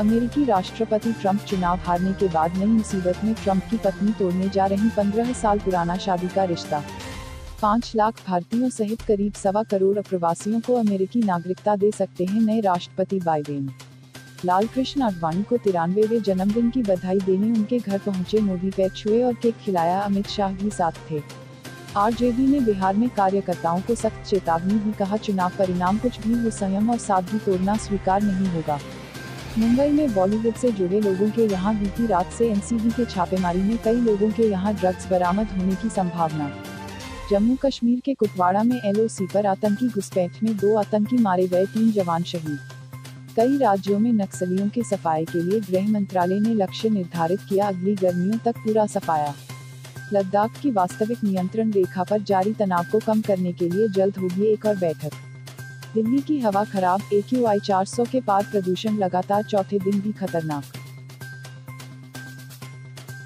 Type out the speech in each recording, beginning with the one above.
अमेरिकी राष्ट्रपति ट्रंप चुनाव हारने के बाद नई मुसीबत में ट्रंप की पत्नी तोड़ने जा रही पंद्रह साल पुराना शादी का रिश्ता। पाँच लाख भारतीयों सहित करीब सवा करोड़ अप्रवासियों को अमेरिकी नागरिकता दे सकते हैं नए राष्ट्रपति बाइडेन। लाल कृष्ण आडवाणी को तिरानवेवे जन्मदिन की बधाई देने उनके घर पहुँचे मोदी पैर छुए और केक खिलाया अमित शाह भी साथ थे। आरजेडी ने बिहार में कार्यकर्ताओं को सख्त चेतावनी भी कहा, चुनाव परिणाम कुछ भी हो, संयम और सादगी तोड़ना स्वीकार नहीं होगा। मुंबई में बॉलीवुड से जुड़े लोगों के यहाँ बीती रात से एनसीबी के छापेमारी में कई लोगों के यहाँ ड्रग्स बरामद होने की संभावना। जम्मू कश्मीर के कुपवाड़ा में एलओसी पर आतंकी घुसपैठ में दो आतंकी मारे गए तीन जवान शहीद। कई राज्यों में नक्सलियों के सफाए के लिए गृह मंत्रालय ने लक्ष्य निर्धारित किया, अगली गर्मियों तक पूरा सफाया। लद्दाख की वास्तविक नियंत्रण रेखा पर जारी तनाव को कम करने के लिए जल्द होगी एक और बैठक। दिल्ली की हवा खराब ए क्यू आई चार सौ के पार प्रदूषण लगातार चौथे दिन भी खतरनाक।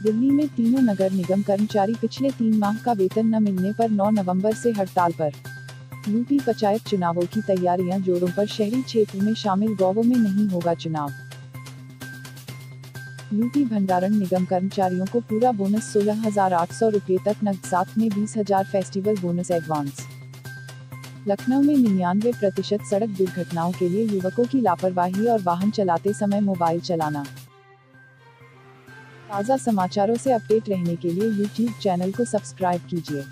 दिल्ली में तीनों नगर निगम कर्मचारी पिछले तीन माह का वेतन न मिलने पर 9 नवंबर से हड़ताल पर। यूपी पंचायत चुनावों की तैयारियाँ जोरों पर शहरी क्षेत्र में शामिल, गाँवों में नहीं होगा चुनाव। यूपी भंडारण निगम कर्मचारियों को पूरा बोनस सोलह हज़ार आठ सौ रूपए तक नकद साथ में बीस हज़ार फेस्टिवल बोनस एडवांस। लखनऊ में निन्यानवे प्रतिशत सड़क दुर्घटनाओं के लिए युवकों की लापरवाही और वाहन चलाते समय मोबाइल चलाना। ताज़ा समाचारों से अपडेट रहने के लिए यूट्यूब चैनल को सब्सक्राइब कीजिए।